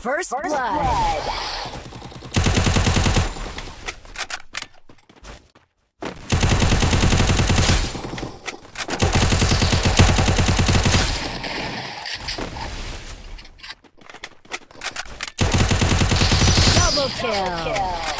First, blood. Double kill.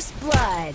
First blood.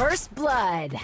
First blood.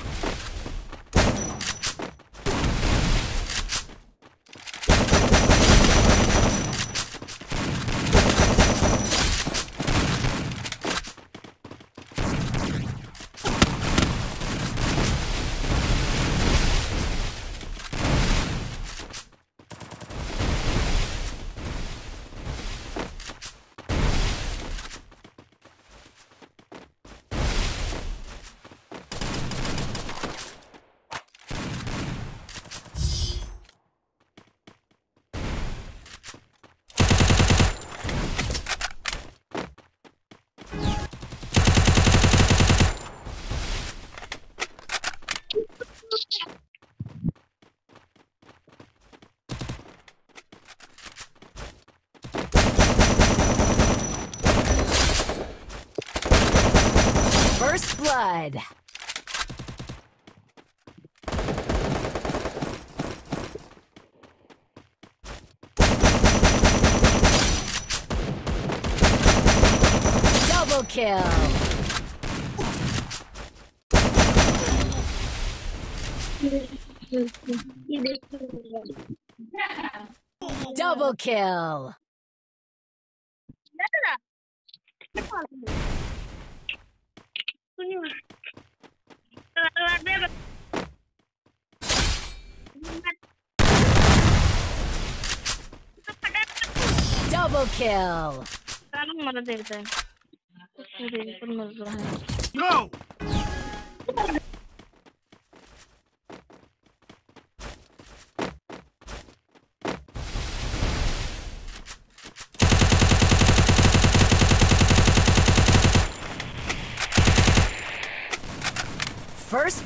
First blood. Double kill. Double kill. Double kill. Go! First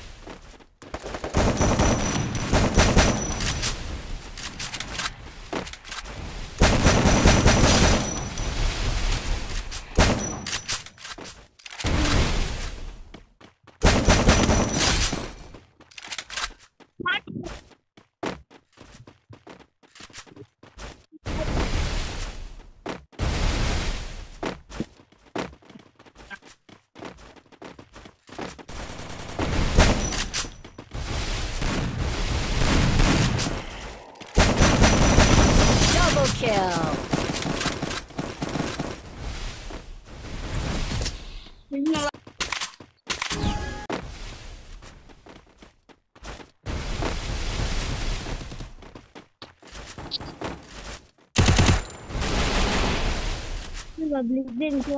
我比你强。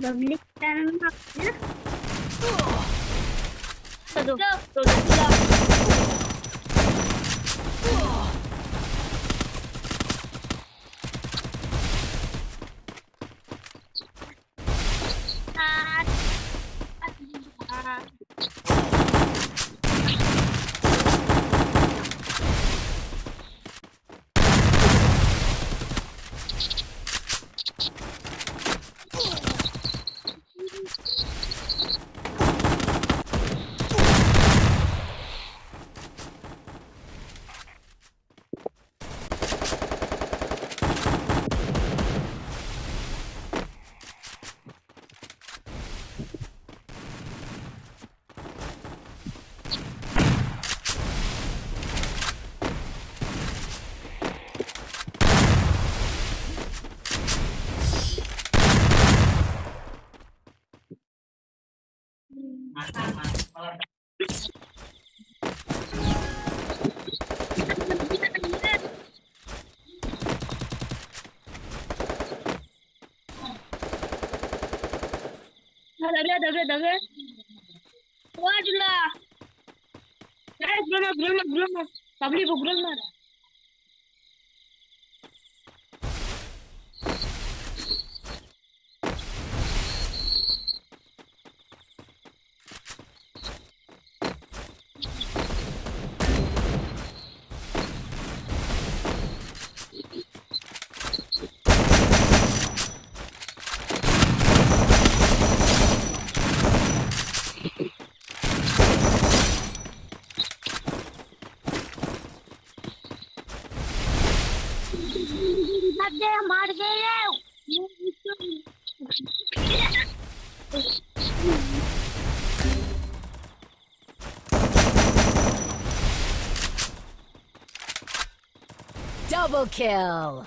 我比你强，你呢？走走走走走。दगड़े दगड़े दगड़े वाह जुला guys group group group तबली बुग्रुल मारा Double kill.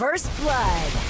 First blood.